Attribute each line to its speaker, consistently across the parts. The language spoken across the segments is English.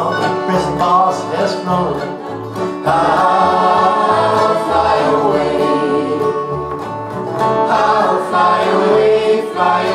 Speaker 1: from the prison bars has flown. I'll fly away. I'll fly away, fly away.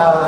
Speaker 1: I'll fly away. I'll